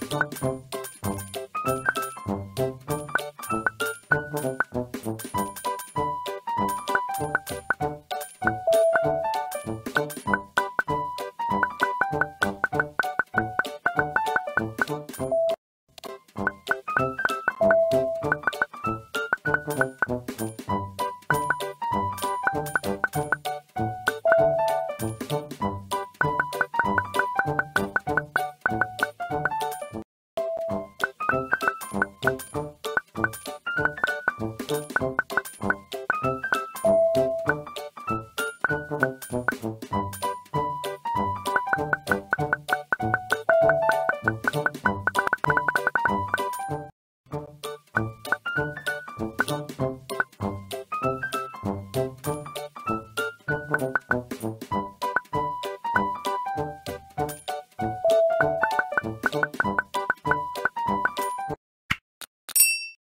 thank